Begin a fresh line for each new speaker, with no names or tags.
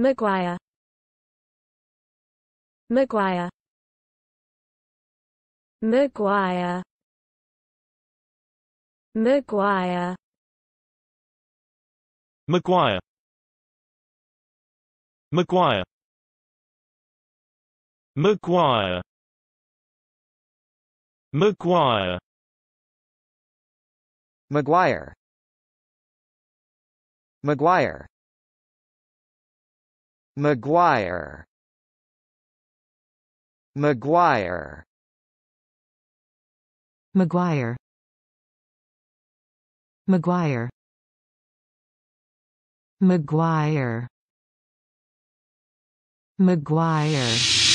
Maguire Maguire Maguire Maguire
Maguire Maguire Maguire Maguire
Maguire Maguire McGuire McGuire
McGuire McGuire McGuire McGuire